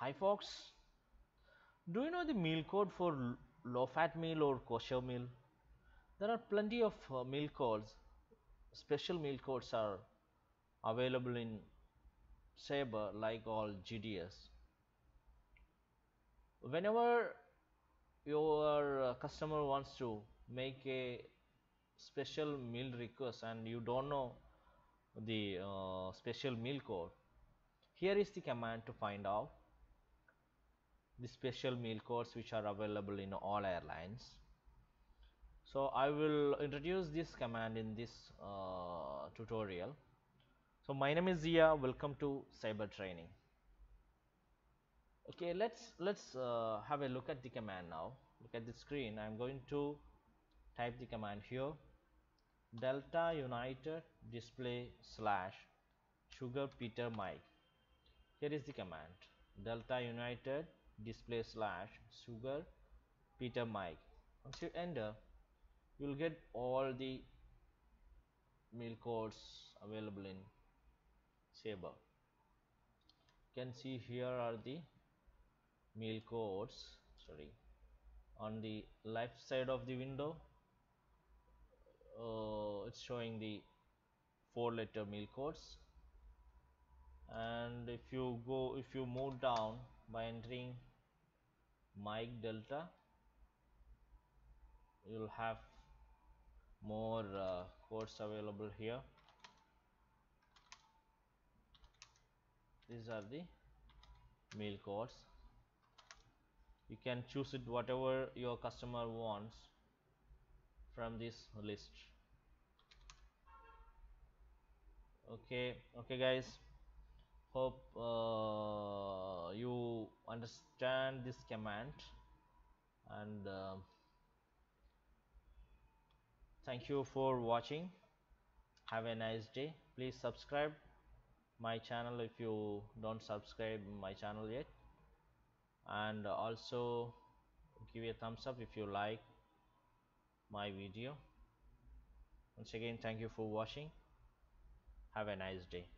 Hi folks, do you know the meal code for low fat meal or kosher meal? There are plenty of uh, meal codes, special meal codes are available in Sabre like all GDS. Whenever your uh, customer wants to make a special meal request and you don't know the uh, special meal code, here is the command to find out the special meal codes which are available in all airlines. So I will introduce this command in this uh, tutorial. So my name is Ziya. Welcome to Sabre Training. Okay, let's let's uh, have a look at the command now. Look at the screen. I'm going to type the command here. Delta United display slash sugar Peter Mike. Here is the command. Delta United display slash sugar Peter Mike. Once you enter, you will get all the meal codes available in Sabre. You can see here are the meal codes. Sorry, on the left side of the window, uh, it's showing the four-letter meal codes. And if you go, if you move down by entering Mike Delta, you'll have more uh, codes available here. These are the meal codes. You can choose it whatever your customer wants from this list. Okay okay guys. Hope uh, you understand this command and uh, thank you for watching. Have a nice day. Please subscribe my channel if you don't subscribe my channel yet. And also give a thumbs up if you like my video. Once again thank you for watching. Have a nice day